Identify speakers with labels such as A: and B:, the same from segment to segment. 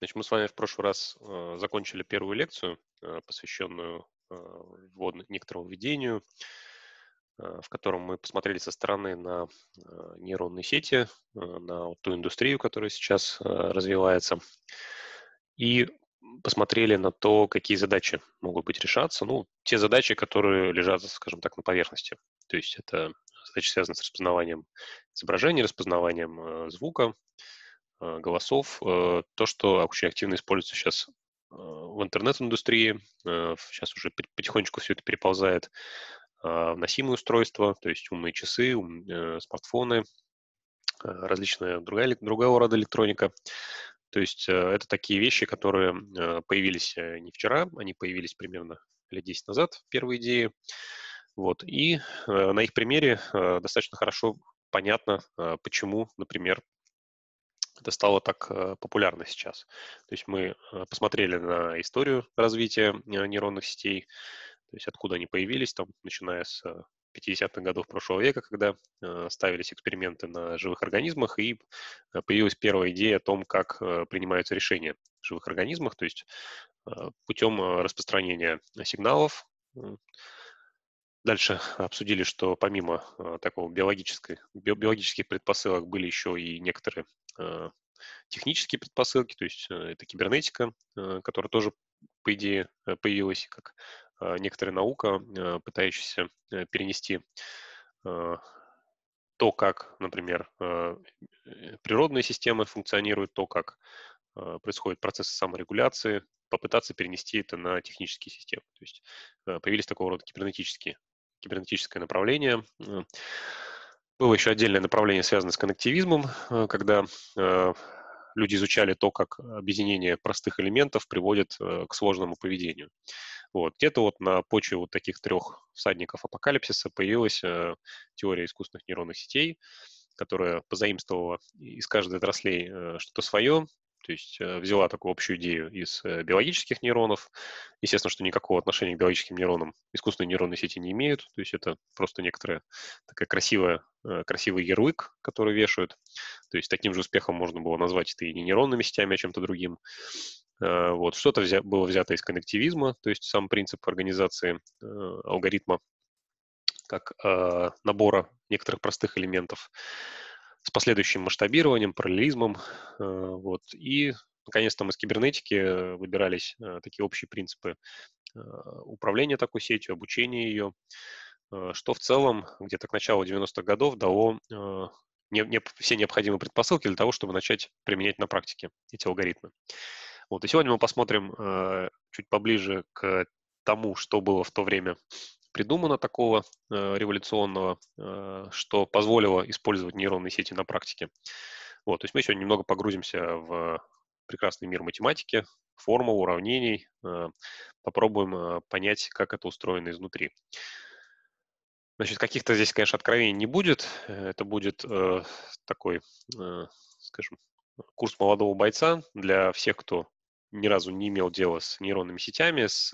A: Значит, мы с вами в прошлый раз э, закончили первую лекцию, э, посвященную э, ввод, некоторому введению, э, в котором мы посмотрели со стороны на э, нейронные сети, э, на вот ту индустрию, которая сейчас э, развивается, и посмотрели на то, какие задачи могут быть решаться. Ну, те задачи, которые лежат, скажем так, на поверхности. То есть это задачи, связанные с распознаванием изображения, распознаванием э, звука, голосов, э, то, что очень активно используется сейчас э, в интернет-индустрии. Сейчас уже потихонечку все это переползает в носимые устройства, то есть умные часы, смартфоны, различная другая, другого рода электроника. То есть это такие вещи, которые появились не вчера, они появились примерно лет 10 назад, первые идеи. Вот. И на их примере достаточно хорошо понятно, почему, например, это стало так э, популярно сейчас. То есть мы э, посмотрели на историю развития э, нейронных сетей, то есть откуда они появились, там, начиная с 50-х годов прошлого века, когда ставились эксперименты на живых организмах, и появилась первая идея о том, как принимаются решения в живых организмах, то есть путем распространения сигналов. Дальше обсудили, что помимо такого биологической, биологических предпосылок были еще и некоторые технические предпосылки, то есть э, это кибернетика, э, которая тоже, по идее, появилась как некоторая наука, пытающаяся перенести то, как, например, природные системы функционируют, то, как происходят процессы саморегуляции, попытаться перенести это на технические системы. То есть появились такого рода кибернетические, кибернетическое направление. Было еще отдельное направление, связанное с коннективизмом, э, когда э, люди изучали то, как объединение простых элементов приводит э, к сложному поведению. Вот. Где-то вот на почве вот таких трех всадников апокалипсиса появилась теория искусственных нейронных сетей, которая позаимствовала из каждой отраслей что-то свое, то есть э, взяла такую общую идею из э, биологических нейронов. Естественно, что никакого отношения к биологическим нейронам искусственные нейронные сети не имеют. То есть это просто некоторая такая красивая, э, красивый ярлык, который вешают. То есть таким же успехом можно было назвать это и не нейронными сетями, а чем-то другим. Вот. Что-то взя- было взято из коннективизма, то есть сам принцип организации алгоритма как набора некоторых простых элементов с последующим масштабированием, параллелизмом. Э, вот. И, наконец-то, мы с кибернетики выбирались э, такие общие принципы э, управления такой сетью, обучения ее, что в целом где-то к началу 90-х годов дало не, не, все необходимые предпосылки для того, чтобы начать применять на практике эти алгоритмы. Вот. И сегодня мы посмотрим чуть поближе к тому, что было в то время придумано такого э, революционного, э, что позволило использовать нейронные сети на практике. Вот, то есть мы сегодня немного погрузимся в прекрасный мир математики, формул, уравнений, э, попробуем э, понять, как это устроено изнутри. Значит, каких-то здесь, конечно, откровений не будет. Это будет э, такой, э, скажем, курс молодого бойца для всех, кто ни разу не имел дела с нейронными сетями, с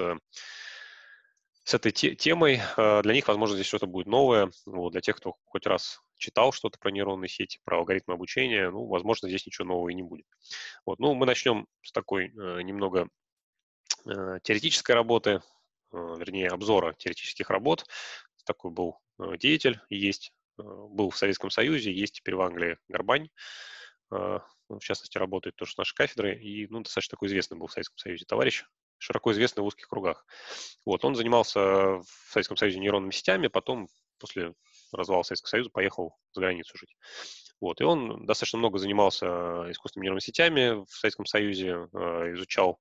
A: с этой те- темой. А, для них, возможно, здесь что-то будет новое. Вот, для тех, кто хоть раз читал что-то про нейронные сети, про алгоритмы обучения, ну, возможно, здесь ничего нового и не будет. Вот, ну, мы начнем с такой э, немного э, теоретической работы, э, вернее, обзора теоретических работ. Такой был э, деятель, есть, э, был в Советском Союзе, есть теперь в Англии Горбань. Э, в частности, работает тоже с нашей кафедры, и ну, достаточно такой известный был в Советском Союзе товарищ, широко известный в узких кругах. Вот, он занимался в Советском Союзе нейронными сетями, потом после развала Советского Союза поехал за границу жить. Вот, и он достаточно много занимался искусственными нейронными сетями в Советском Союзе, э, изучал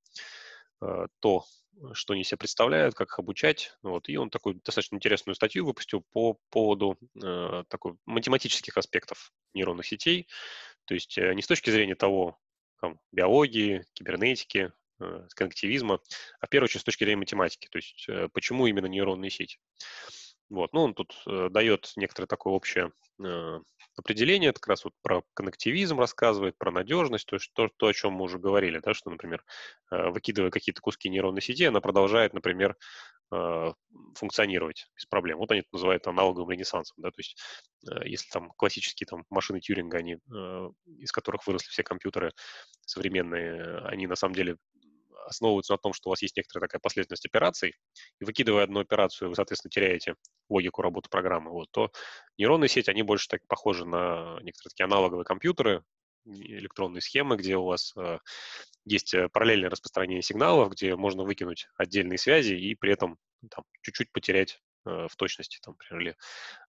A: э, то, что они себе представляют, как их обучать. Вот, и он такую достаточно интересную статью выпустил по поводу э, такой математических аспектов нейронных сетей. То есть не с точки зрения того, там, биологии, кибернетики, э, коннективизма, а в первую очередь с точки зрения математики, то есть э, почему именно нейронные сети. Вот. Ну, он тут э, дает некоторое такое общее э, определение, это как раз вот про коннективизм рассказывает, про надежность, то есть то, то, о чем мы уже говорили, да, что, например, э, выкидывая какие-то куски нейронной сети, она продолжает, например, э, функционировать без проблем. Вот они это называют аналоговым ренессансом, да, то есть э, если там классические там машины Тьюринга, они, э, из которых выросли все компьютеры современные, они на самом деле основываются на том, что у вас есть некоторая такая последовательность операций, и выкидывая одну операцию, вы, соответственно, теряете логику работы программы, вот, то нейронные сети, они больше так похожи на некоторые такие аналоговые компьютеры, электронные схемы, где у вас э, есть э, параллельное распространение сигналов, где можно выкинуть отдельные связи и при этом там, чуть-чуть потерять э, в точности, там, например, или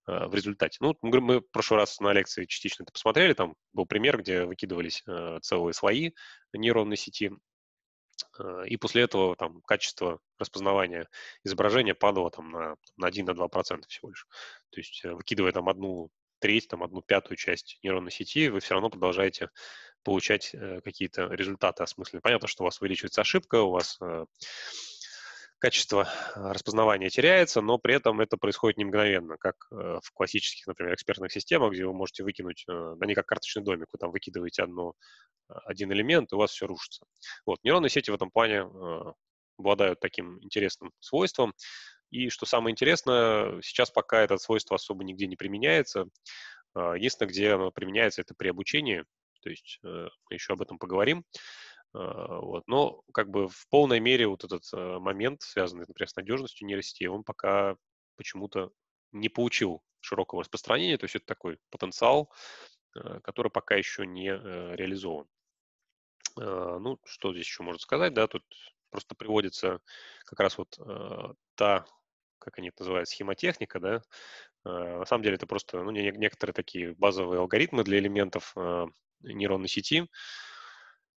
A: э, в результате. Ну, мы, мы в прошлый раз на лекции частично это посмотрели, там был пример, где выкидывались э, целые слои нейронной сети, и после этого там качество распознавания изображения падало там на, на 1-2% всего лишь. То есть э, выкидывая там одну треть, там одну пятую часть нейронной сети, вы все равно продолжаете получать э, какие-то результаты осмысленные. Понятно, что у вас увеличивается ошибка, у вас качество распознавания теряется, но при этом это происходит не мгновенно, как в классических, например, экспертных системах, где вы можете выкинуть, да не как карточный домик, вы там выкидываете одну один элемент, и у вас все рушится. Вот. Нейронные сети в этом плане э, обладают таким интересным свойством. И что самое интересное, сейчас пока это свойство особо нигде не применяется. Э, единственное, где оно применяется, это при обучении. То есть э, мы еще об этом поговорим. Вот. Но как бы в полной мере вот этот момент, связанный, например, с надежностью нейросетей, он пока почему-то не получил широкого распространения. То есть это такой потенциал, который пока еще не реализован. А, ну, что здесь еще можно сказать, да, тут просто приводится как раз вот та, как они это называют, схемотехника, да, на самом деле это просто ну, не, некоторые такие базовые алгоритмы для элементов нейронной сети.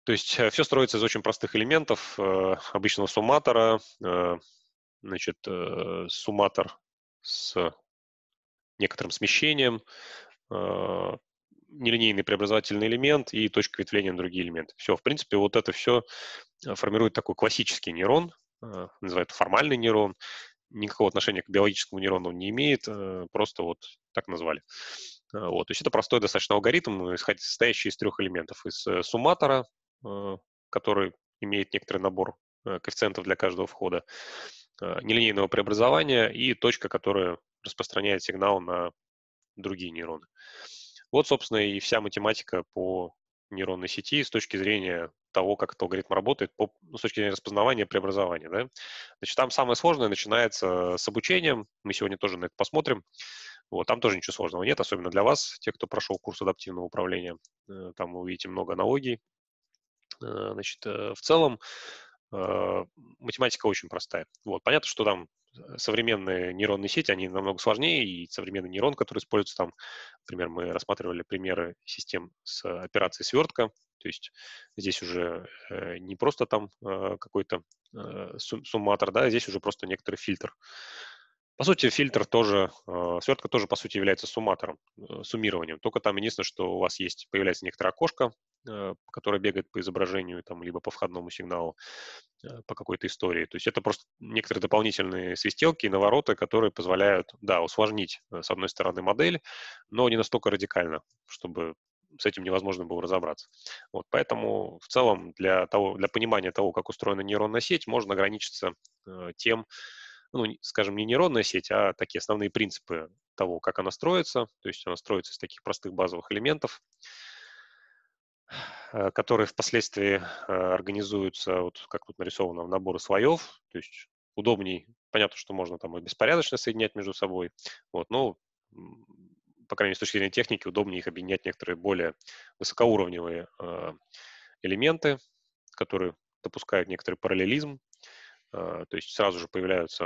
A: То есть все строится из очень простых элементов, э, обычного сумматора, э, значит, э, сумматор с некоторым смещением, нелинейный преобразовательный элемент и точка ветвления на другие элементы. Все, в принципе, вот это все э, формирует такой классический нейрон, э, называют формальный нейрон, никакого отношения к биологическому нейрону не имеет, э, просто вот так назвали. Вот, то есть это простой достаточно алгоритм, состоящий из трех элементов. Из сумматора, который имеет некоторый набор коэффициентов для каждого входа, нелинейного преобразования и точка, которая распространяет сигнал на другие нейроны. Вот, собственно, и вся математика по нейронной сети с точки зрения того, как этот алгоритм работает, по, ну, с точки зрения распознавания и преобразования. Да? Значит, там самое сложное начинается с обучением. Мы сегодня тоже на это посмотрим. Вот, там тоже ничего сложного нет, особенно для вас, те, кто прошел курс адаптивного управления. Э, там вы увидите много аналогий. Э, значит, э, в целом математика очень простая. Вот, понятно, что там современные нейронные сети, они намного сложнее, и современный нейрон, который используется там, например, мы рассматривали примеры систем с операцией свертка, то есть здесь уже э, не просто там э, какой-то э, сумматор, да, здесь уже просто некоторый фильтр. По сути, фильтр тоже, э, свертка тоже, по сути, является сумматором, э, суммированием. Только там единственное, что у вас есть, появляется некоторое окошко, э, которое бегает по изображению, там, либо по входному сигналу, по какой-то истории. То есть это просто некоторые дополнительные свистелки и навороты, которые позволяют, да, усложнить, с одной стороны, модель, но не настолько радикально, чтобы с этим невозможно было разобраться. Вот, поэтому в целом для, того, для понимания того, как устроена нейронная сеть, можно ограничиться э, тем, ну, скажем, не нейронная сеть, а такие основные принципы того, как она строится. То есть она строится из таких простых базовых элементов, э, которые впоследствии э, организуются, вот как тут нарисовано, в наборы слоев. То есть удобней, понятно, что можно там и беспорядочно соединять между собой, вот, но по крайней мере, с точки зрения техники, удобнее их объединять некоторые более высокоуровневые э, элементы, которые допускают некоторый параллелизм, то есть сразу же появляются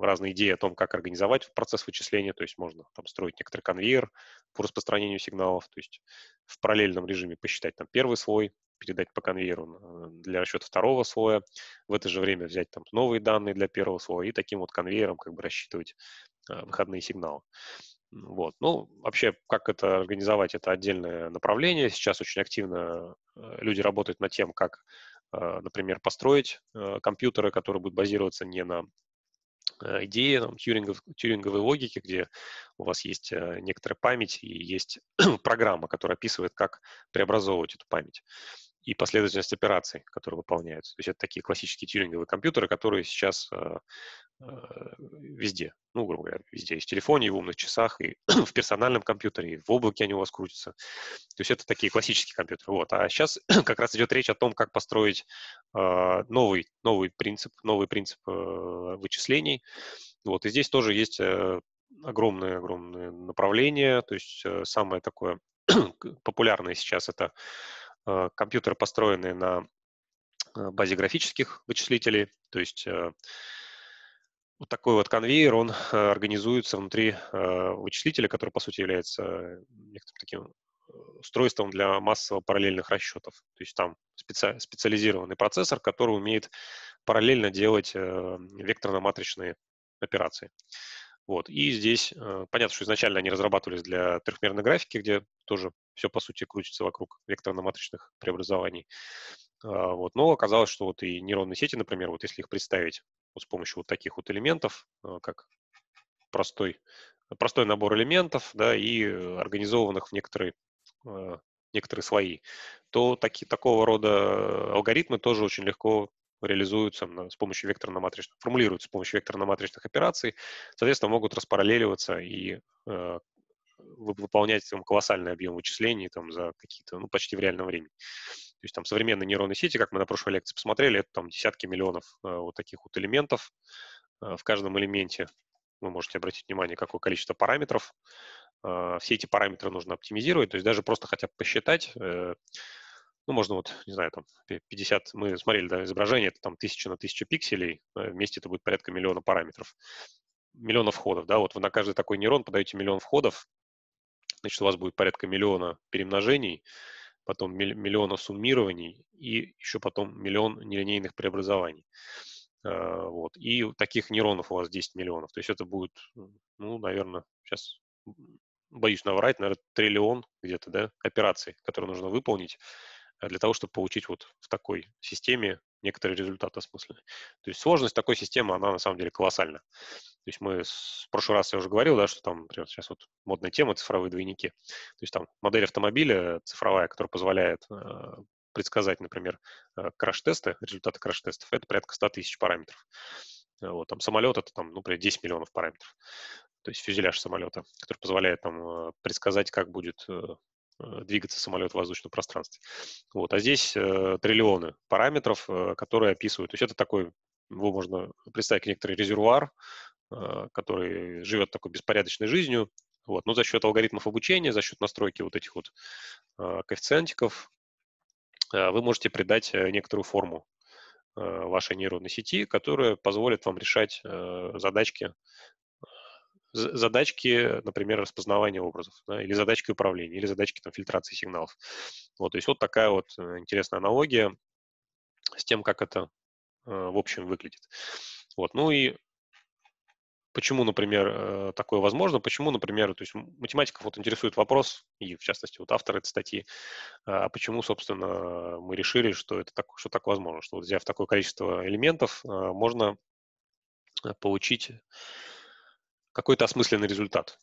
A: разные идеи о том, как организовать процесс вычисления. То есть можно там строить некоторый конвейер по распространению сигналов. То есть в параллельном режиме посчитать там первый слой, передать по конвейеру для расчета второго слоя, в это же время взять там новые данные для первого слоя и таким вот конвейером как бы рассчитывать а, выходные сигналы. Вот. Ну, вообще, как это организовать, это отдельное направление. Сейчас очень активно э, люди работают над тем, как Э, например, построить э, компьютеры, которые будут базироваться не на э, идеи там, тюрингов, тюринговой логики, где у вас есть некоторая память и есть программа, которая описывает, как преобразовывать эту память и последовательность операций, которые выполняются. То есть это такие классические тюринговые компьютеры, которые сейчас э, э, везде, ну, грубо говоря, везде, и в телефоне, и в умных часах, и в персональном компьютере, и в облаке они у вас крутятся. То есть это такие классические компьютеры. Вот. А сейчас как раз идет речь о том, как построить э, новый, новый принцип, новый принцип э, вычислений. Вот. И здесь тоже есть э, огромное-огромное направление. То есть э, самое такое популярное сейчас это компьютеры, построенные на э, базе графических вычислителей, то есть э, вот такой вот конвейер, он организуется внутри вычислителя, который, по сути, является некоторым таким устройством для массово параллельных расчетов. То есть там специ... специализированный процессор, который умеет параллельно делать векторно-матричные операции. Вот. И здесь понятно, что изначально они разрабатывались для трехмерной графики, где тоже все, по сути, крутится вокруг векторно-матричных преобразований. А, вот. Но оказалось, что вот и нейронные сети, например, вот если их представить вот с помощью вот таких вот элементов, а, как простой, простой набор элементов, да, и организованных в некоторые, а, некоторые слои, то таки, такого рода алгоритмы тоже очень легко реализуются с помощью векторно-матричных, формулируются с помощью векторно-матричных операций, соответственно, могут распараллеливаться и выполнять там, колоссальный объем вычислений там, за какие-то, ну, почти в реальном времени. То есть там современные нейронные сети, как мы на прошлой лекции посмотрели, это там десятки миллионов э, вот таких вот элементов. Э, в каждом элементе вы можете обратить внимание, какое количество параметров. Э, все эти параметры нужно оптимизировать, то есть даже просто хотя бы посчитать, э, ну, можно вот, не знаю, там 50, мы смотрели, да, изображение, это там 1000 на 1000 пикселей, э, вместе это будет порядка миллиона параметров миллионов входов, да, вот вы на каждый такой нейрон подаете миллион входов, значит, у вас будет порядка миллиона перемножений, потом миллиона суммирований и еще потом миллион нелинейных преобразований. А, вот. И таких нейронов у вас 10 миллионов. То есть это будет, ну, наверное, сейчас боюсь наврать, наверное, триллион где-то, да, операций, которые нужно выполнить а, для того, чтобы получить вот в такой системе некоторый результат осмысленный. То есть сложность такой системы, она на самом деле колоссальна. То есть мы в прошлый раз я уже говорил, да, что там, например, сейчас вот модная тема цифровые двойники. То есть там модель автомобиля цифровая, которая позволяет э, предсказать, например, э, краш-тесты, результаты краш-тестов, это порядка 100 тысяч параметров. Вот, там самолет это там, ну, например, 10 миллионов параметров. То есть фюзеляж самолета, который позволяет там э, предсказать, как будет э, э, двигаться самолет в воздушном пространстве. Вот. А здесь э, триллионы параметров, э, которые описывают. То есть это такой, его можно представить некоторый резервуар, э, который живет такой беспорядочной жизнью. Вот. Но за счет алгоритмов обучения, за счет настройки вот этих вот э, коэффициентиков э, вы можете придать э, некоторую форму э, вашей нейронной сети, которая позволит вам решать э, задачки задачки, например, распознавания образов, да, или задачки управления, или задачки там, фильтрации сигналов. Вот, то есть вот такая вот э, интересная аналогия с тем, как это э, в общем выглядит. Вот, ну и почему, например, э, такое возможно, почему, например, то есть математиков вот интересует вопрос, и в частности вот автор этой статьи, а почему, собственно, мы решили, что это так, что так возможно, что вот взяв такое количество элементов, можно получить какой-то осмысленный результат.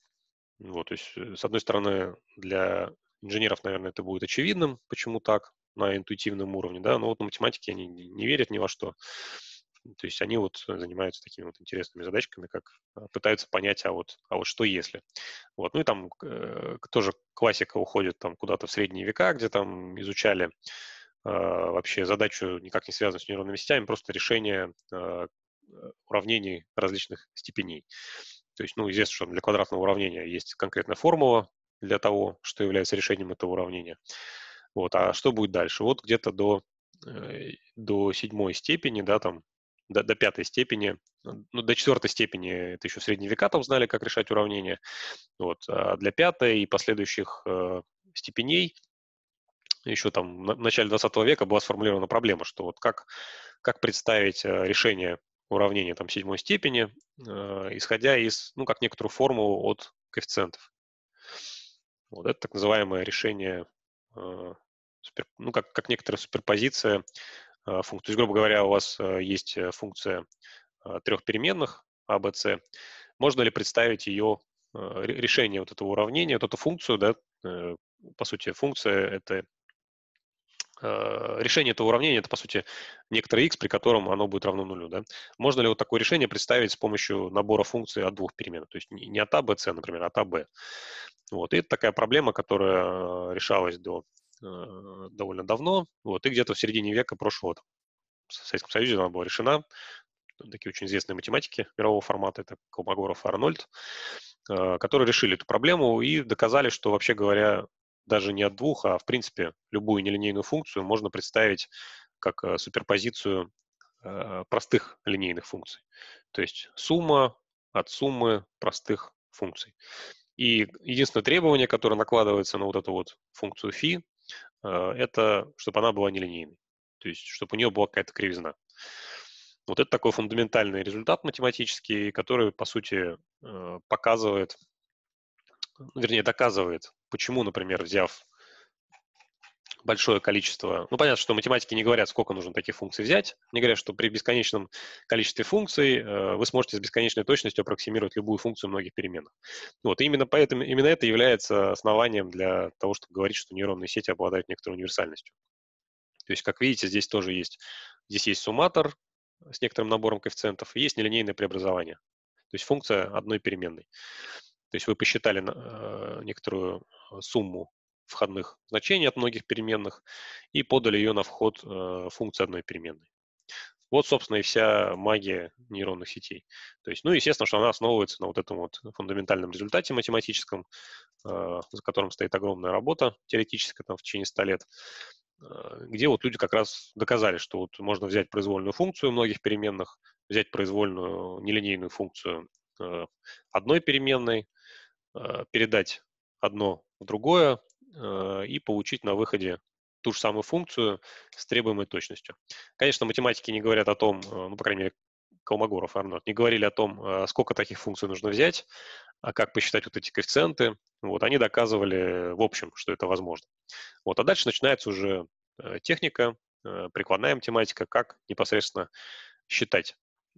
A: Вот, то есть, э, с одной стороны, для инженеров, наверное, это будет очевидным, почему так, на интуитивном уровне, да, но вот на математике они не верят ни во что. То есть они вот занимаются такими вот интересными задачками, как а, пытаются понять, а вот, а вот что если. Вот. Ну и там э, тоже классика уходит там куда-то в средние века, где там изучали э, вообще задачу, никак не связанную с нейронными сетями, просто решение э, уравнений различных степеней. То есть, ну, известно, что для квадратного уравнения есть конкретная формула для того, что является решением этого уравнения. Вот, а что будет дальше? Вот где-то до, э, до седьмой степени, да, там, до, до пятой степени, ну, до четвертой степени это еще в средние века там знали, как решать уравнения. Вот, а для пятой и последующих э, степеней еще там в начале 20 века была сформулирована проблема, что вот как, как представить э, решение уравнение там седьмой степени, э, исходя из, ну, как некоторую формулу от коэффициентов. Вот это так называемое решение, э, супер, ну, как, как некоторая суперпозиция э, функций. То есть, грубо говоря, у вас э, есть э, функция э, трех переменных, А, Б, С, можно ли представить ее решение вот этого уравнения, вот эту функцию, да, по сути, функция — это решение этого уравнения, это, по сути, некоторый x, при котором оно будет равно нулю. Да? Можно ли вот такое решение представить с помощью набора функций от двух переменных? То есть не от а, b, c, например, а от а, b. Вот. И это такая проблема, которая решалась до, довольно давно, вот, и где-то в середине века прошлого в Советском Союзе она была решена. Такие очень известные математики мирового формата, это Колмогоров и Арнольд, которые решили эту проблему и доказали, что, вообще говоря, даже не от двух, а в принципе любую нелинейную функцию можно представить как э, суперпозицию э, простых линейных функций. То есть сумма от суммы простых функций. И единственное требование, которое накладывается на вот эту вот функцию фи, э, это чтобы она была нелинейной. То есть чтобы у нее была какая-то кривизна. Вот это такой фундаментальный результат математический, который, по сути, показывает, вернее, доказывает, почему, например, взяв большое количество... Ну, понятно, что математики не говорят, сколько нужно таких функций взять. Они говорят, что при бесконечном количестве функций э, вы сможете с бесконечной точностью аппроксимировать любую функцию многих переменных. Вот, и именно поэтому именно это является основанием для того, чтобы говорить, что нейронные сети обладают некоторой универсальностью. То есть, как видите, здесь тоже есть, здесь есть сумматор с некоторым набором коэффициентов, и есть нелинейное преобразование. То есть функция одной переменной. То есть вы посчитали э, некоторую э, сумму входных значений от многих переменных и подали ее на вход э, функции одной переменной. Вот, собственно, и вся магия нейронных сетей. То есть, ну, естественно, что она основывается на вот этом вот фундаментальном результате математическом, за которым стоит огромная работа теоретическая там, в течение 100 лет, где вот люди как раз доказали, что вот можно взять произвольную функцию многих переменных, взять произвольную нелинейную функцию одной переменной, передать одно в другое э, и получить на выходе ту же самую функцию с требуемой точностью. Конечно, математики не говорят о том, э, ну, по крайней мере, Колмогоров и Арнольд, не говорили о том, сколько таких функций нужно взять, а как посчитать вот эти коэффициенты. Вот, они доказывали в общем, что это возможно. Вот, а дальше начинается уже техника, прикладная математика, как непосредственно считать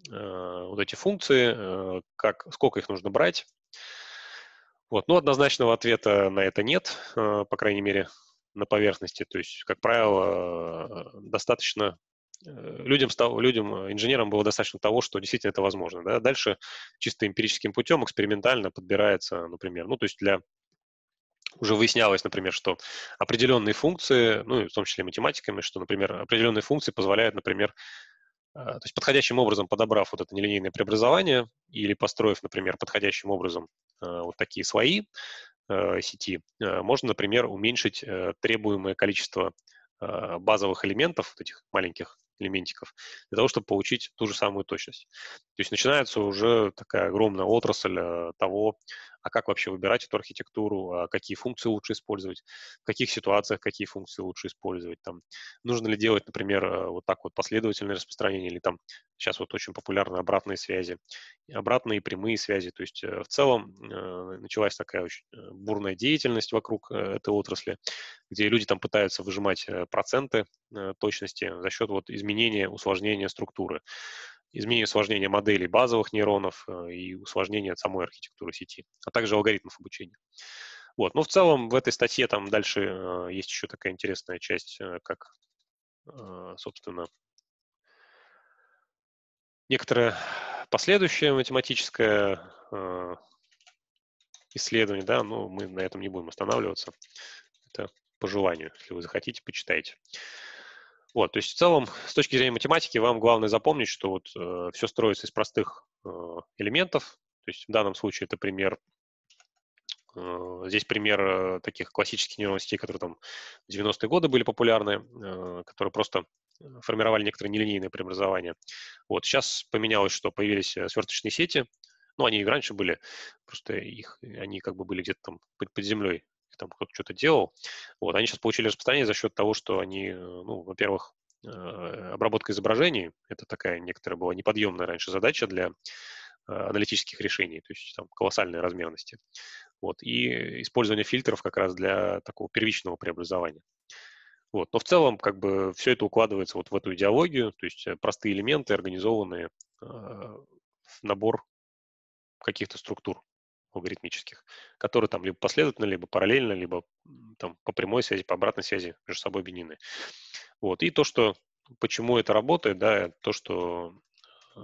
A: вот эти функции, как, сколько их нужно брать, вот. Ну, однозначного ответа на это нет, э, по крайней мере, на поверхности. То есть, как правило, э, достаточно э, людям, людям, инженерам было достаточно того, что действительно это возможно. Да? Дальше чисто эмпирическим путем экспериментально подбирается, например, ну, то есть для уже выяснялось, например, что определенные функции, ну, в том числе математиками, что, например, определенные функции позволяют, например, то есть подходящим образом подобрав вот это нелинейное преобразование или построив, например, подходящим образом Э, вот такие свои э, сети, э, можно, например, уменьшить требуемое количество базовых элементов, вот этих маленьких элементиков, для того, чтобы получить ту же самую точность. То есть начинается уже такая огромная отрасль того, а как вообще выбирать эту архитектуру, а какие функции лучше использовать, в каких ситуациях какие функции лучше использовать, там, нужно ли делать, например, э, вот так вот последовательное распространение, или там сейчас вот очень популярны обратные связи, обратные и прямые связи, то есть э, в целом э, началась такая очень бурная деятельность вокруг этой отрасли, где люди там пытаются выжимать проценты точности за счет вот изменения, усложнения структуры изменение усложнения моделей базовых нейронов э, и усложнение самой архитектуры сети, а также алгоритмов обучения. Вот. Но в целом в этой статье там дальше э, есть еще такая интересная часть, э, как, собственно, некоторое последующее математическое исследование, да, но мы на этом не будем останавливаться. Это по желанию, если вы захотите, почитайте. Вот, то есть в целом, с точки зрения математики, вам главное запомнить, что вот э, все строится из простых э, элементов. То есть в данном случае это пример, э, здесь пример э, таких классических нейронных сетей, которые там в 90-е годы были популярны, э, которые просто формировали некоторые нелинейные преобразования. Вот сейчас поменялось, что появились э, сверточные сети. Ну, они и раньше были, просто их, они как бы были где-то там под, под землей там кто-то что-то делал. Вот, они сейчас получили распространение за счет того, что они, э, ну, во-первых, э, обработка изображений, это такая некоторая была неподъемная раньше задача для э, аналитических решений, то есть там колоссальные размерности. Вот, и использование фильтров как раз для такого первичного преобразования. Вот. Но в целом как бы все это укладывается вот в эту идеологию, то есть простые элементы, организованные в набор каких-то структур алгоритмических, которые там либо последовательно, либо параллельно, либо там по прямой связи, по обратной связи между собой объединены. Вот. И то, что почему это работает, да, то, что э,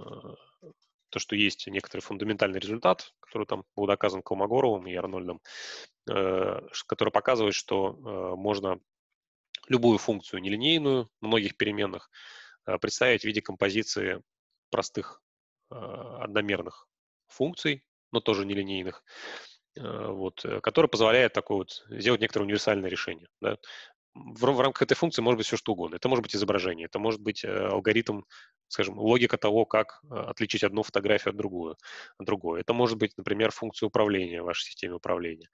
A: то, что есть некоторый фундаментальный результат, который там был доказан Колмогоровым и Арнольдом, э, который показывает, что э, можно любую функцию нелинейную многих переменных э, представить в виде композиции простых э, одномерных функций, но тоже нелинейных, э, вот, э, который позволяет такое вот сделать некоторое универсальное решение. Да? В, в рамках этой функции может быть все что угодно. Это может быть изображение, это может быть э, алгоритм, скажем, логика того, как отличить одну фотографию от другую, от другой. Это может быть, например, функция управления в вашей системе управления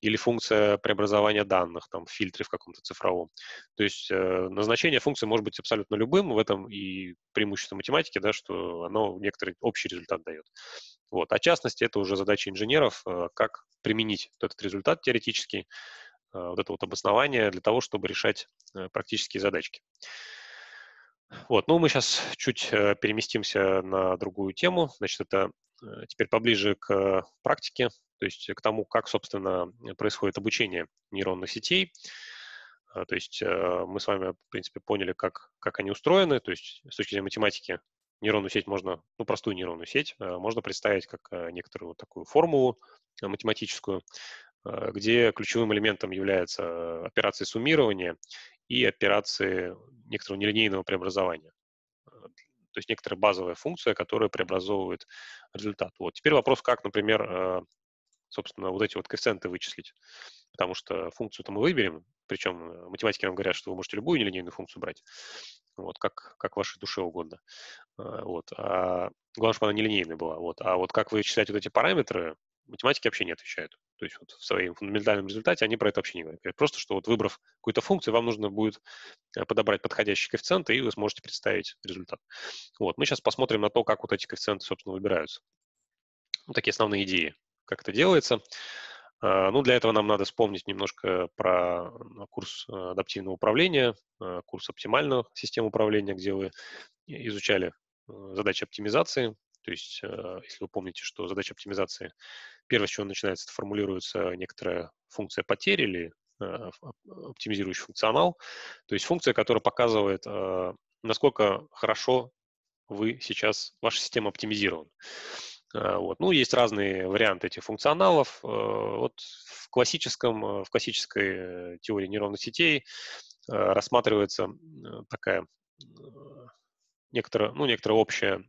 A: или функция преобразования данных там, в фильтре в каком-то цифровом. То есть э, назначение функции может быть абсолютно любым, в этом и преимущество математики, да, что оно некоторый общий результат дает. Вот. А в частности, это уже задача инженеров, э, как применить вот этот результат теоретический, э, вот это вот обоснование для того, чтобы решать э, практические задачки. Вот, ну, мы сейчас чуть э, переместимся на другую тему. Значит, это э, теперь поближе к практике, то есть к тому, как, собственно, происходит обучение нейронных сетей. А, то есть э, мы с вами, в принципе, поняли, как, как они устроены. То есть с точки зрения математики нейронную сеть можно, ну, простую нейронную сеть, э, можно представить как э, некоторую такую формулу математическую, где ключевым элементом является операция суммирования и операции некоторого нелинейного преобразования. То есть некоторая базовая функция, которая преобразовывает результат. Вот. Теперь вопрос, как, например, собственно, вот эти вот коэффициенты вычислить. Потому что функцию-то мы выберем, причем э, математики нам говорят, что вы можете любую нелинейную функцию брать, вот, как, как вашей душе угодно. А, вот. А главное, чтобы она нелинейная была. Вот. А вот как вычислять вот эти параметры, математики вообще не отвечают. То есть вот в своем фундаментальном результате они про это вообще не говорят. Просто, что вот выбрав какую-то функцию, вам нужно будет э, подобрать подходящий коэффициент, и вы сможете представить результат. Вот. Мы сейчас посмотрим на то, как вот эти коэффициенты, собственно, выбираются. Ну, такие основные идеи как это делается. А, ну, для этого нам надо вспомнить немножко про курс э, адаптивного управления, э, курс оптимального системы управления, где вы изучали э, задачи оптимизации. То есть, если вы помните, что задача оптимизации, первое, с чего начинается, это формулируется некоторая функция потери или оптимизирующий функционал. То есть функция, которая показывает, насколько хорошо вы сейчас, ваша система оптимизирована. А, вот. Ну, есть разные варианты этих функционалов. Э, вот в, классическом, э, в классической э, теории нейронных сетей рассматривается такая некоторая, ну, некоторая общая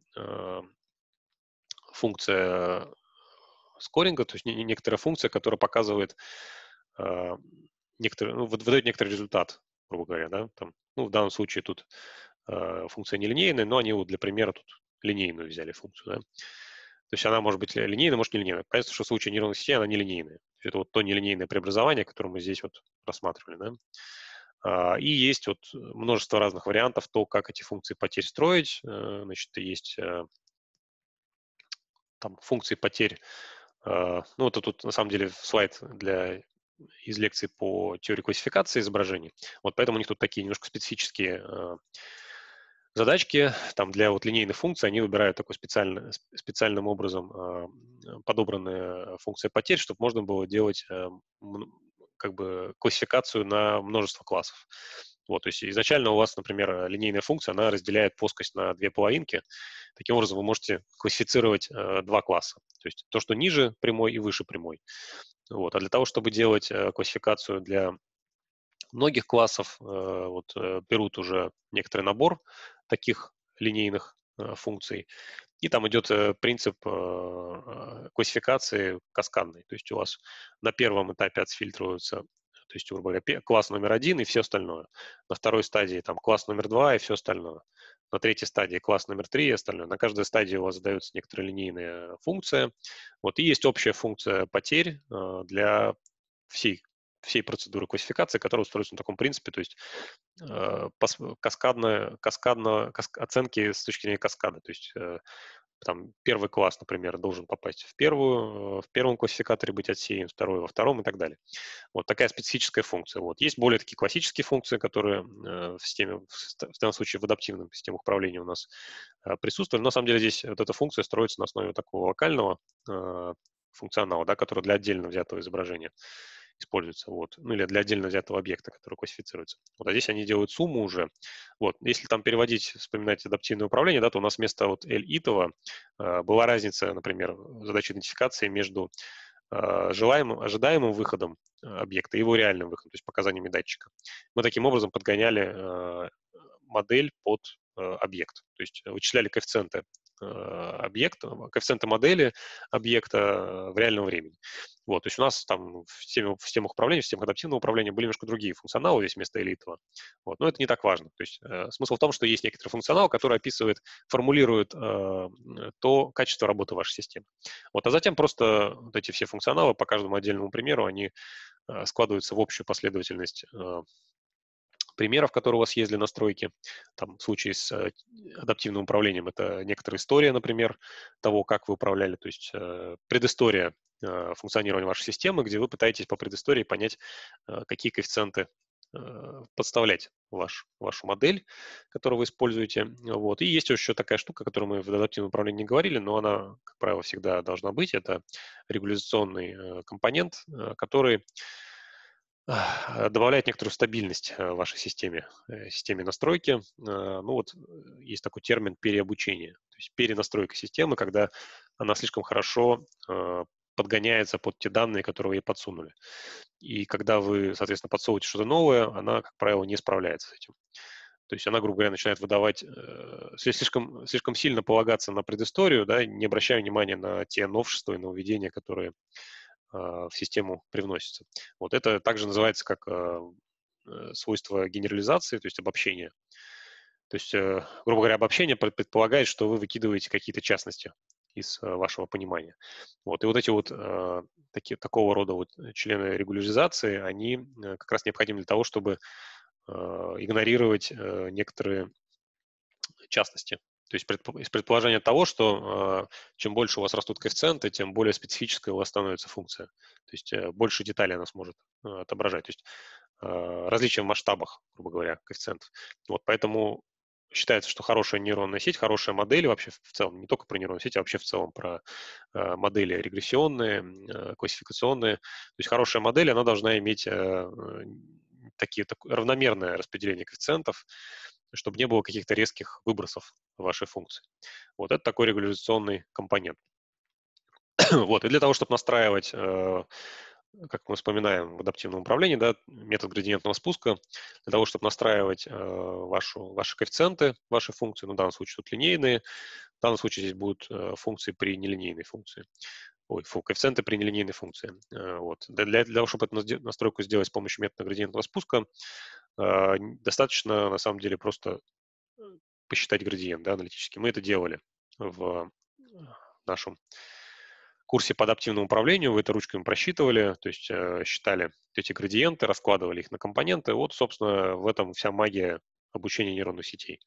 A: функция скоринга, то есть некоторая функция, которая показывает некоторый, ну, выдает некоторый результат, грубо говоря, да, там, ну, в данном случае тут функция нелинейная, но они вот для примера тут линейную взяли функцию, да. То есть она может быть линейная, может нелинейная. Понятно, что в случае нейронной сети она нелинейная. Это вот то нелинейное преобразование, которое мы здесь вот рассматривали. Да? А, и есть вот множество разных вариантов, то, как эти функции потерь строить. Э, значит, есть э, там функции потерь. А, ну, это тут на самом деле слайд для из лекции по теории классификации изображений. Вот поэтому у них тут такие немножко специфические э, задачки там для вот линейных функций, они выбирают такой специально, специальным образом э, подобранная функция потерь, чтобы можно было делать э, как бы классификацию на множество классов. Вот, то есть изначально у вас, например, линейная функция, она разделяет плоскость на две половинки. Таким образом, вы можете классифицировать э, два класса. То есть то, что ниже прямой и выше прямой. Вот. А для того, чтобы делать э, классификацию для многих классов, э, вот, э, берут уже некоторый набор таких линейных э, функций. И там идет принцип классификации каскадной. То есть у вас на первом этапе отфильтруются, то есть, грубо говоря, класс номер один и все остальное. На второй стадии там класс номер два и все остальное. На третьей стадии класс номер три и остальное. На каждой стадии у вас задается некоторая линейная функция. Вот, и есть общая функция потерь для всей всей процедуры классификации, которая устроится на таком принципе, то есть э, каскадная, каскадно, каск, оценки с точки зрения каскада. То есть э, там первый класс, например, должен попасть в первую, в первом классификаторе быть отсеян, второй во втором и так далее. Вот такая специфическая функция. Вот. Есть более такие классические функции, которые в системе, в данном случае в адаптивном системах управления у нас присутствуют. Но на самом деле здесь вот эта функция строится на основе такого локального функционала, да, который для отдельно взятого изображения используется, вот, ну или для отдельно взятого объекта, который классифицируется. Вот, а здесь они делают сумму уже. Вот, если там переводить, вспоминать адаптивное управление, да, то у нас вместо вот L итого э, была разница, например, задачи идентификации между э, желаемым, ожидаемым выходом объекта и его реальным выходом, то есть показаниями датчика. Мы таким образом подгоняли э, модель под э, объект, то есть вычисляли коэффициенты Э, объекта, коэффициента модели объекта э, в реальном времени. Вот, то есть у нас там в, системе, в системах управления, в системах адаптивного управления были немножко другие функционалы здесь вместо элитного. Вот, но это не так важно. То есть э, смысл в том, что есть некоторый функционал, который описывает, формулирует э, то качество работы вашей системы. Вот, а затем просто вот эти все функционалы по каждому отдельному примеру, они э, складываются в общую последовательность э, примеров, которые у вас есть для настройки. Там в случае с э, адаптивным управлением это некоторая история, например, того, как вы управляли, то есть э, предыстория э, функционирования вашей системы, где вы пытаетесь по предыстории понять, какие коэффициенты подставлять ваш, вашу модель, которую вы используете. Вот. И есть еще такая штука, о которой мы в адаптивном управлении не говорили, но она, как правило, всегда должна быть. Это регуляционный компонент, который добавляет некоторую стабильность э, вашей системе, э, системе настройки. Э, ну вот есть такой термин переобучение, то есть перенастройка системы, когда она слишком хорошо подгоняется под те данные, которые вы ей подсунули. И когда вы, соответственно, подсовываете что-то новое, она, как правило, не справляется с этим. То есть она, грубо говоря, начинает выдавать, слишком, слишком сильно полагаться на предысторию, да, не обращая внимания на те новшества и нововведения, которые а, в систему привносится. Вот это также называется как а, э, свойство генерализации, то есть обобщение. То есть, э, грубо говоря, обобщение предполагает, что вы выкидываете какие-то частности из э, вашего понимания. Вот. И вот эти вот такие, такого рода вот члены регуляризации, они как раз необходимы для того, чтобы игнорировать некоторые частности то есть из предположения того, что э, чем больше у вас растут коэффициенты, тем более специфической у вас становится функция. То есть э, больше деталей она сможет э, отображать. То есть э, различия в масштабах, грубо говоря, коэффициентов. Вот поэтому считается, что хорошая нейронная сеть, хорошая модель вообще в целом, не только про нейронную сеть, а вообще в целом про э, модели регрессионные, э, классификационные. То есть хорошая модель, она должна иметь э, такие, такое равномерное распределение коэффициентов, чтобы не было каких-то резких выбросов вашей функции. Вот это такой регуляционный компонент. вот, и для того, чтобы настраивать, э, как мы вспоминаем в адаптивном управлении, да, метод градиентного спуска, для того, чтобы настраивать э, вашу, ваши коэффициенты, ваши функции, ну, в данном случае тут линейные, в данном случае здесь будут э, функции при нелинейной функции. Ой, фу, коэффициенты при нелинейной функции. Вот. Для, для того, чтобы эту настройку сделать с помощью метода градиентного спуска, а, достаточно, на самом деле, просто э, посчитать градиент да, аналитически. Мы это делали в нашем курсе по адаптивному управлению. Вы это ручками просчитывали, то есть э, считали эти градиенты, раскладывали их на компоненты. Вот, собственно, в этом вся магия обучения нейронных сетей.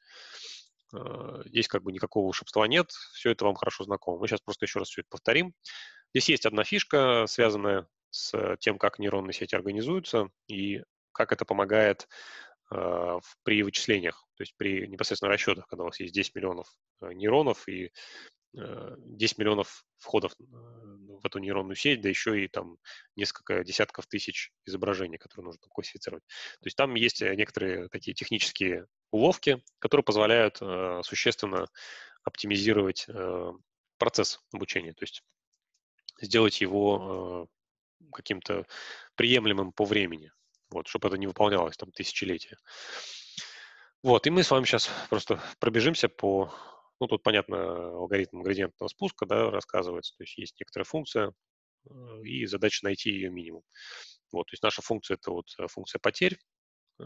A: Здесь как бы никакого волшебства нет, все это вам хорошо знакомо. Мы сейчас просто еще раз все это повторим. Здесь есть одна фишка, связанная с тем, как нейронные сети организуются, и как это помогает э, при вычислениях, то есть при непосредственно расчетах, когда у вас есть 10 миллионов э, нейронов и э, 10 миллионов входов э, в эту нейронную сеть, да еще и там несколько десятков тысяч изображений, которые нужно классифицировать. То есть там есть э, некоторые такие технические уловки, которые позволяют э, существенно оптимизировать э, процесс обучения, то есть сделать его э, каким-то приемлемым по времени вот, чтобы это не выполнялось там тысячелетия. Вот, и мы с вами сейчас просто пробежимся по, ну, тут, понятно, алгоритм градиентного спуска, да, рассказывается, то есть есть некоторая функция, э, и задача найти ее минимум. Вот, то есть наша функция – это вот э, функция потерь э,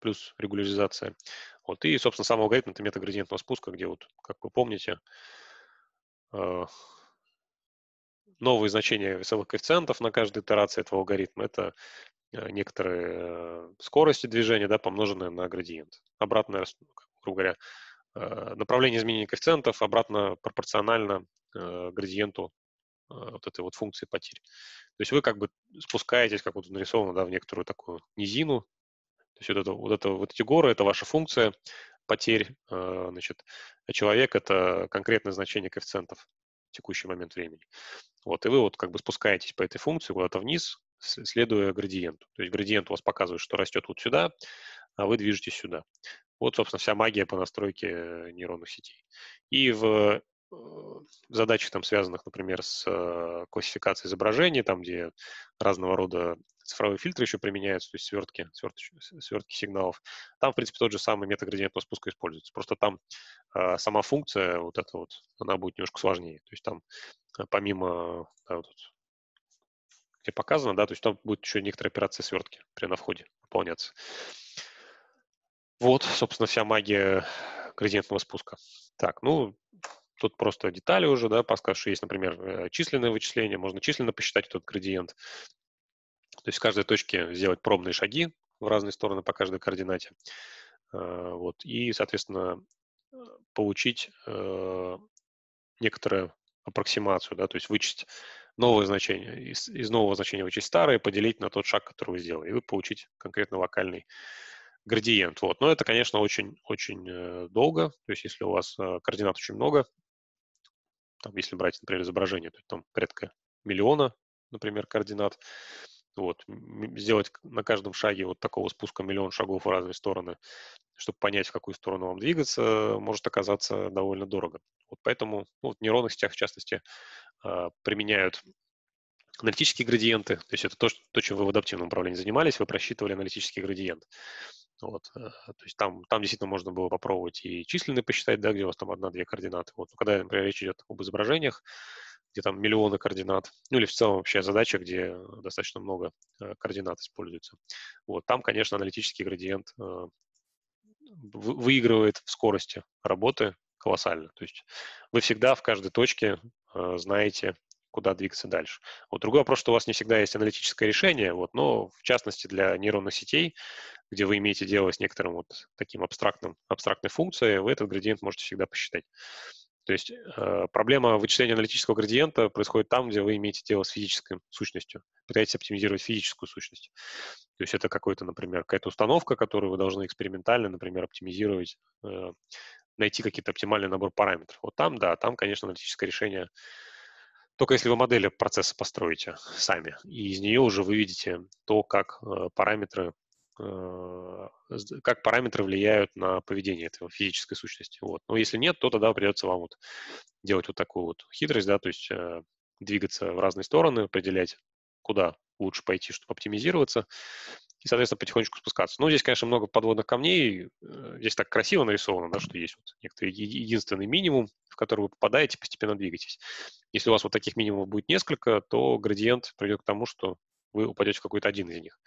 A: плюс регуляризация. Вот, и, собственно, сам алгоритм – это метод градиентного спуска, где вот, как вы помните, новые значения весовых коэффициентов на каждой итерации этого алгоритма – это Э, некоторые скорости движения, да, помноженные на градиент. Обратная, грубо говоря, направление изменения коэффициентов обратно пропорционально градиенту вот этой вот функции потерь. То есть вы как бы спускаетесь, как вот нарисовано, да, в некоторую такую низину. То есть вот, это, вот, это, вот эти горы – это ваша функция потерь, значит, а человек – это конкретное значение коэффициентов в текущий момент времени. Вот, и вы вот как бы спускаетесь по этой функции куда-то вниз, следуя градиенту. То есть градиент у вас показывает, что растет вот сюда, а вы движетесь сюда. Вот, собственно, вся магия по настройке нейронных сетей. И в Э, задачах, там, связанных, например, с э, классификацией изображений, там, где разного рода цифровые фильтры еще применяются, то есть свертки, свертки, свертки сигналов. Там, в принципе, тот же самый метод градиентного спуска используется. Просто там э, сама функция, вот эта вот, она будет немножко сложнее. То есть там э, помимо, да, вот тут, где показано, да, то есть там будет еще некоторые операции свертки при на входе выполняться. Вот, собственно, вся магия градиентного спуска. Так, ну, Тут просто детали уже, да, подскажут, что есть, например, э, численное вычисление, можно численно посчитать этот градиент. То есть в каждой точке сделать пробные шаги в разные стороны по каждой координате. Э, вот, и, соответственно, э, получить некоторую аппроксимацию, да, то есть вычесть новое значение, из, из нового значения вычесть старое, поделить на тот шаг, который вы сделали, и вы получить конкретно локальный градиент. Вот. Но это, конечно, очень, очень долго. То есть если у вас координат очень много, там, если брать, например, изображение, то там порядка миллиона, например, координат. Вот, сделать на каждом шаге вот такого спуска миллион шагов в разные стороны, чтобы понять, в какую сторону вам двигаться, может оказаться довольно дорого. Вот поэтому ну, вот в нейронных сетях, в частности, а, применяют аналитические градиенты, то есть это то, что, то, чем вы в адаптивном управлении занимались, вы просчитывали аналитический градиент. Вот, э, то есть там, там действительно можно было попробовать и численные посчитать, да, где у вас там одна-две координаты. Вот, когда, например, речь идет об изображениях, где там миллионы координат, ну или в целом вообще задача, где достаточно много э, координат используется. Вот, там, конечно, аналитический градиент э, выигрывает в скорости работы колоссально. То есть вы всегда в каждой точке знаете, куда двигаться дальше. Вот другой вопрос, что у вас не всегда есть аналитическое решение, вот, но в частности для нейронных сетей, где вы имеете дело с некоторым вот таким абстрактным, абстрактной функцией, вы этот градиент можете всегда посчитать. То есть э, проблема вычисления аналитического градиента происходит там, где вы имеете дело с физической сущностью, пытаетесь оптимизировать физическую сущность. То есть это какой-то, например, какая-то установка, которую вы должны экспериментально, например, оптимизировать, э, найти какие-то оптимальный набор параметров. Вот там, да, там, конечно, аналитическое решение только если вы модели процесса построите сами, и из нее уже выведете то, как э, параметры как параметры влияют на поведение этого физической сущности. Вот. Но если нет, то тогда придется вам вот делать вот такую вот хитрость, да, то есть э, двигаться в разные стороны, определять, куда лучше пойти, чтобы оптимизироваться, и, соответственно, потихонечку спускаться. Ну, здесь, конечно, много подводных камней. Э, здесь так красиво нарисовано, да, что есть вот некоторый единственный минимум, в который вы попадаете, постепенно двигаетесь. Если у вас вот таких минимумов будет несколько, то градиент придет к тому, что вы упадете в какой-то один из них.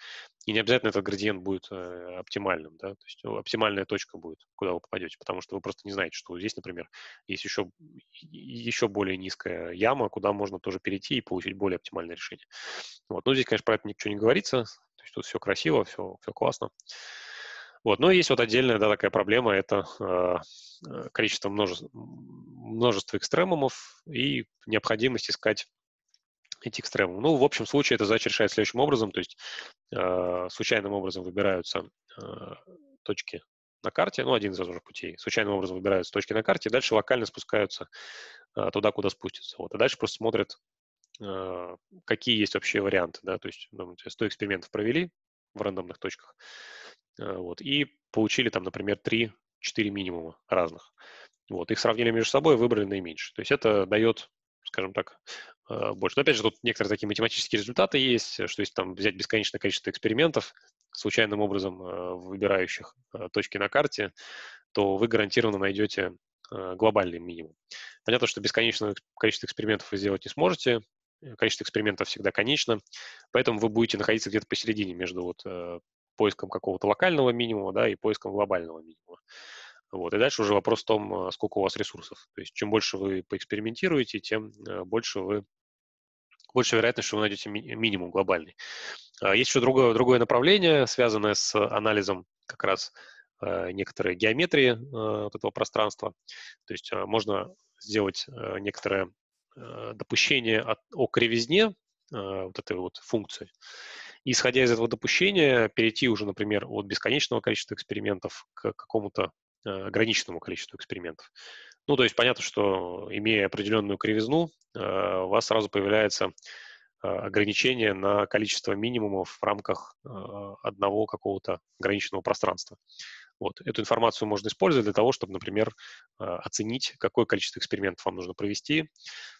A: И не обязательно этот градиент будет э, оптимальным, да, то есть оптимальная точка будет, куда вы попадете, потому что вы просто не знаете, что здесь, например, есть еще, еще более низкая яма, куда можно тоже перейти и получить более оптимальное решение. Вот. Но здесь, конечно, про это ничего не говорится, то есть тут все красиво, все, все классно. Вот. Но есть вот отдельная да, такая проблема, это э, э количество множества, экстремумов и необходимость искать эти экстремумы. Ну, в общем случае эта задача решается следующим образом, то есть э, случайным образом выбираются э, точки на карте, ну, один из возможных путей. Случайным образом выбираются точки на карте, дальше локально спускаются э, туда, куда спустятся. Вот. И дальше просто смотрят а, какие есть вообще варианты, да, то есть ну, 100 экспериментов провели в рандомных точках, а, вот, и получили там, например, 3-4 минимума разных. Вот, их сравнили между собой, выбрали наименьшее. То есть это дает, скажем так, а, больше. Но опять же, тут некоторые такие математические результаты есть, что если там взять бесконечное количество экспериментов, случайным образом выбирающих точки на карте, то вы гарантированно найдете глобальный минимум. Понятно, что бесконечное количество экспериментов вы сделать не сможете, Э, количество экспериментов всегда конечно, поэтому вы будете находиться где-то посередине между вот, э, поиском какого-то локального минимума да, и поиском глобального минимума. Вот. И дальше уже вопрос в том, э, сколько у вас ресурсов. То есть чем больше вы поэкспериментируете, тем э, больше вы больше вероятность, что вы найдете ми- минимум глобальный. А есть еще другое, другое направление, связанное с анализом как раз некоторые геометрии вот этого пространства. То есть можно сделать некоторое допущение от, о кривизне вот этой вот функции. И, исходя из этого допущения, перейти уже, например, от бесконечного количества экспериментов к какому-то ограниченному количеству экспериментов. Ну, то есть понятно, что имея определенную кривизну, у вас сразу появляется а, ограничение на количество минимумов в рамках одного какого-то ограниченного пространства. Вот. Эту информацию можно использовать для того, чтобы, например, оценить, какое количество экспериментов вам нужно провести,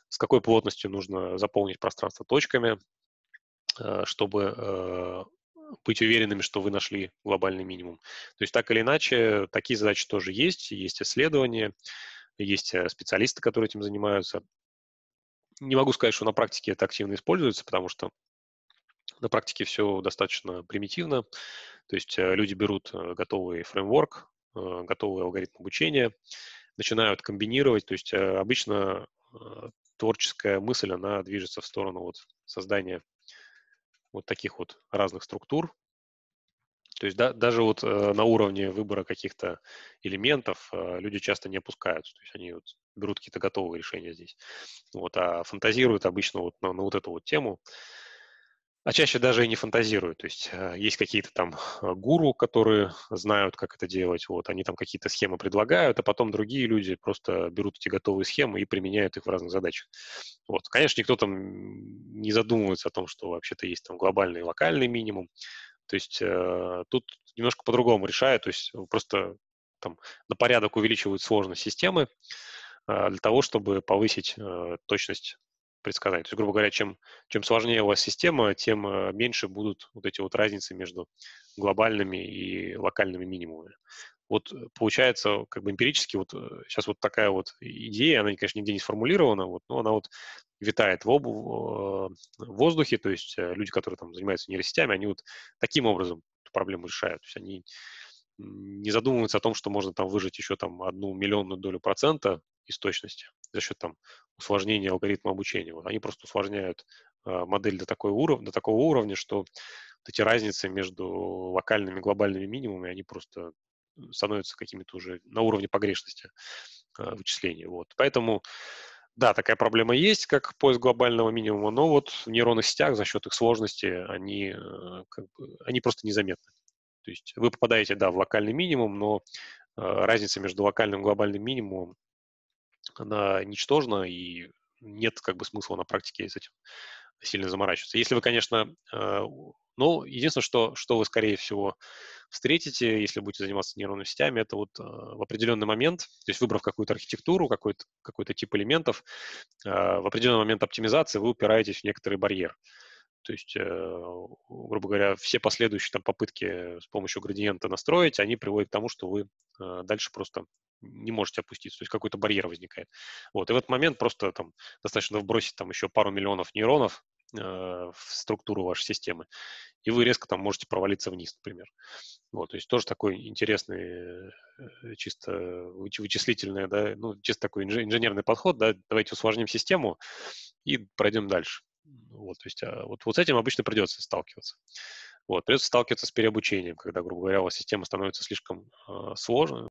A: с какой плотностью нужно заполнить пространство точками, чтобы быть уверенными, что вы нашли глобальный минимум. То есть так или иначе, такие задачи тоже есть, есть исследования, есть э, специалисты, которые этим занимаются. Не могу сказать, что на практике это активно используется, потому что на практике все достаточно примитивно. То есть э, люди берут э, готовый фреймворк, готовый алгоритм обучения, начинают комбинировать. То есть обычно творческая мысль, она движется в сторону вот создания вот таких вот разных структур, то есть да, даже вот э, на уровне выбора каких-то элементов э, люди часто не опускаются. То есть они вот берут какие-то готовые решения здесь. Вот, а фантазируют обычно вот на, на вот эту вот тему. А чаще даже и не фантазируют. То есть э, есть какие-то там э, гуру, которые знают, как это делать. Вот, они там какие-то схемы предлагают, а потом другие люди просто берут эти готовые схемы и применяют их в разных задачах. Вот. Конечно, никто там не задумывается о том, что вообще-то есть там глобальный и локальный минимум. То есть э, тут немножко по-другому решают, то есть просто там на порядок увеличивают сложность системы для того, чтобы повысить точность предсказаний. То есть, грубо говоря, чем, чем сложнее у вас система, тем э, меньше будут вот эти вот разницы между глобальными и локальными минимумами. Вот э, получается, как бы эмпирически, вот сейчас э, вот такая вот идея, она, конечно, нигде не сформулирована, вот, но она вот витает в, об, в воздухе, то есть люди, которые там занимаются нейросетями, они вот таким образом эту проблему решают. То есть они не задумываются о том, что можно там выжать еще там одну миллионную долю процента из точности за счет там усложнения алгоритма обучения. Они просто усложняют э, модель до, такой уров... до такого уровня, что вот эти разницы между локальными и глобальными минимумами, они просто становятся какими-то уже на уровне погрешности э, вычисления. Вот. Поэтому, да, такая проблема есть, как поиск глобального минимума, но вот в нейронных сетях за счет их сложности они, э, как бы, они просто незаметны. То есть вы попадаете, да, в локальный минимум, но э, разница между локальным и глобальным минимумом, она ничтожна, и нет как бы смысла на практике с этим сильно заморачиваться. Если вы, конечно, э, ну, единственное, что, что вы, скорее всего, встретите, если будете заниматься нейронными сетями, это вот э, в определенный момент, то есть выбрав какую-то архитектуру, какой-то какой тип элементов, э, в определенный момент оптимизации вы упираетесь в некоторый барьер. То есть, грубо говоря, все последующие там, попытки с помощью градиента настроить, они приводят к тому, что вы дальше просто не можете опуститься, то есть какой-то барьер возникает. Вот, и в этот момент просто там достаточно вбросить там еще пару миллионов нейронов, Э, в структуру вашей системы, и вы резко там можете провалиться вниз, например. Вот, то есть тоже такой интересный, э, чисто вычислительный, да, ну, чисто такой инженерный подход, да, давайте усложним систему и пройдем дальше. Вот, то есть а, вот, вот с этим обычно придется сталкиваться. Вот, придется сталкиваться с переобучением, когда, грубо говоря, у вас система становится слишком э, сложной,